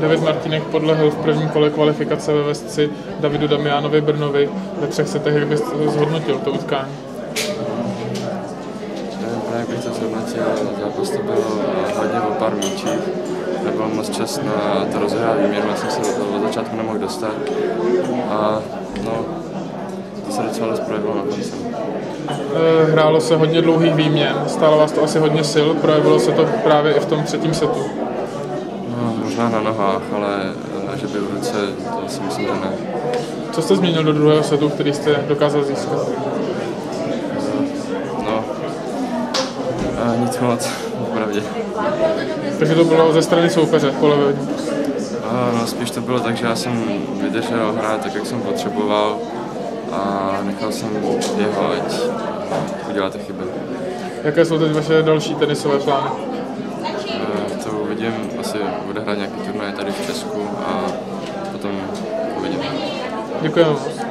David Martinek podlehl v prvním kole kvalifikace ve Vesci Davidu Damianovi Brnovi. Ve třech setech, jak byste zhodnotil to utkání? Nevím, právě bych to zhodnotil, zápas to bylo hodně o pár míčích. Nebyl moc čas na to rozehrát výměnu, já jsem se od začátku nemohl dostat. A no, to se docela dost projevilo na konci. Eh, Hrálo se hodně dlouhých výměn, stálo vás to asi hodně sil, projevilo se to právě i v tom třetím setu. Možná na nohách, ale eh, že by v ruce, to si myslím, že ne. Co jste změnil do druhého setu, který jste dokázal získat? No, a nic moc, opravdu. Takže to bylo ze strany soupeře po levé. A no, spíš to bylo tak, že já jsem vydržel hrát tak, jak jsem potřeboval a nechal jsem jeho, ať udělá ty chyby. Jaké jsou teď vaše další tenisové plány? Asi bude nějaký turnaj tady v Česku a potom uvidím. Děkujeme.